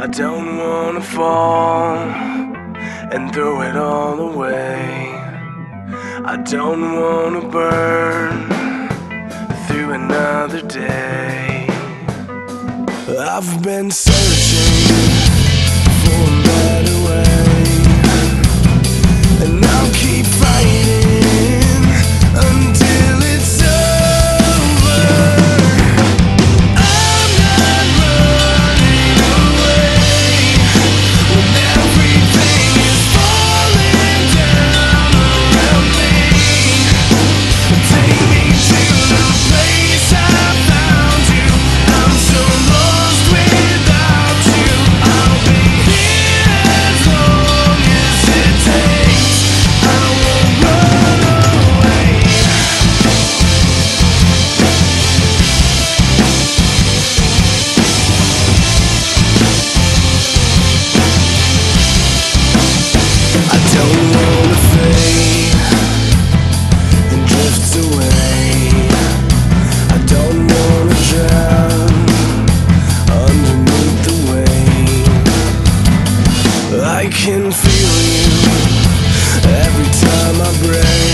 I don't wanna fall and throw it all away. I don't wanna burn through another day. I've been searching for a better I can feel you every time I breathe.